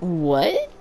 What?